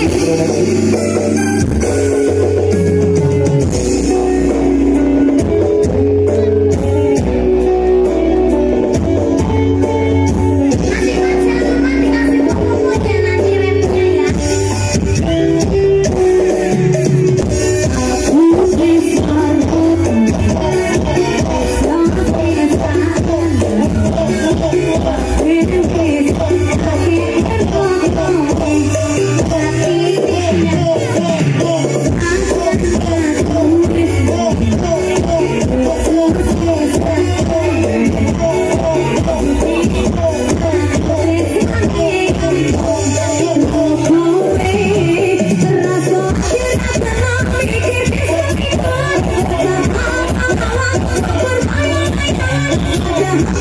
Thank you. Don't